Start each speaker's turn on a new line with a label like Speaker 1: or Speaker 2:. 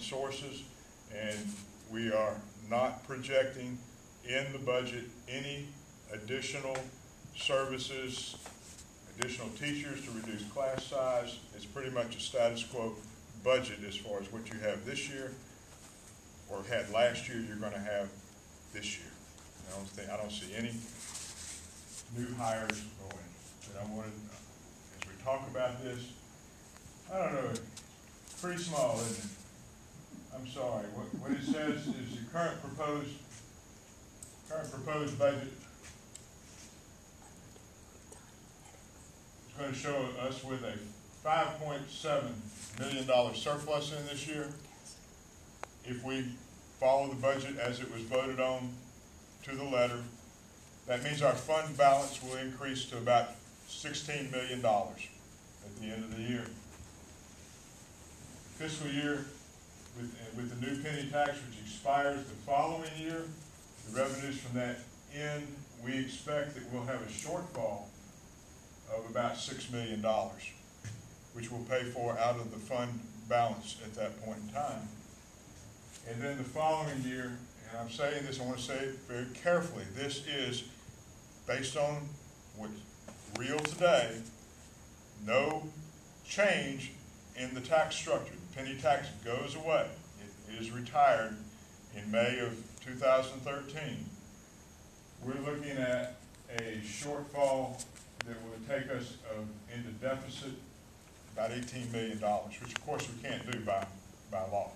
Speaker 1: sources, and we are not projecting in the budget any additional services, additional teachers to reduce class size. It's pretty much a status quo budget as far as what you have this year or had last year, you're gonna have this year. I don't think, I don't see any new hires going. But I wanted, as we talk about this, I don't know, pretty small, isn't it? What, it says is the current proposed, current proposed budget is gonna show us with a five point seven million dollar surplus in this year. If we follow the budget as it was voted on to the letter, that means our fund balance will increase to about sixteen million dollars at the end of the year. Fiscal year, with, with the new penny tax, which expires the following year, the revenues from that end, we expect that we'll have a shortfall of about six million dollars, which we'll pay for out of the fund balance at that point in time. And then the following year, and I'm saying this, I want to say it very carefully, this is based on what's real today, no change in the tax structure. The penny tax goes away. It is retired in May of 2013. We're looking at a shortfall that would take us uh, into deficit about $18 million, which of course we can't do by, by law.